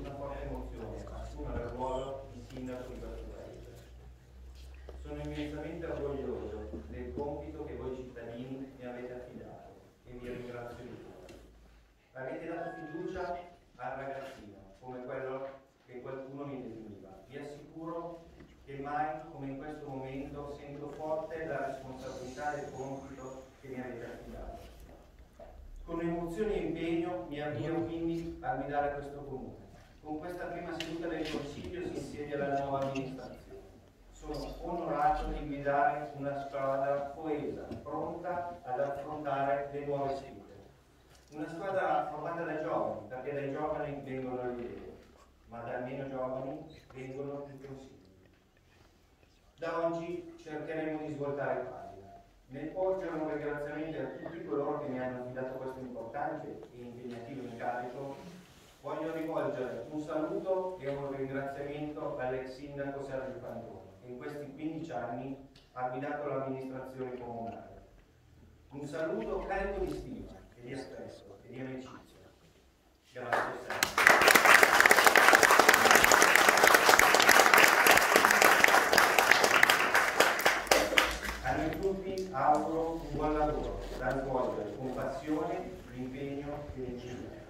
una forte emozione assumere il ruolo di sindaco di questo paese. Sono immensamente orgoglioso del compito che voi cittadini mi avete affidato e vi ringrazio di cuore. Avete dato fiducia al ragazzino, come quello che qualcuno mi definiva. Vi assicuro che mai come in questo momento sento forte la responsabilità del compito che mi avete affidato. Con emozione e impegno mi avvio quindi a guidare questo comune. Con questa prima seduta del Consiglio si insedia la nuova amministrazione. Sono onorato di guidare una squadra coesa, pronta ad affrontare le nuove sfide. Una squadra formata da giovani, perché dai giovani vengono le idee, ma dai meno giovani vengono i consigli. Da oggi cercheremo di svoltare pagina. Nel porgere un ringraziamento a tutti coloro che mi hanno affidato questo importante e impegnativo incarico, voglio rivolgere un saluto e un ringraziamento all'ex sindaco Sergio Pantone, che in questi 15 anni ha guidato l'amministrazione comunale. Un saluto carico di stima e di affetto e di amicizia. Grazie sempre. A noi tutti auguro un buon lavoro da svolgere con passione, impegno e decisione.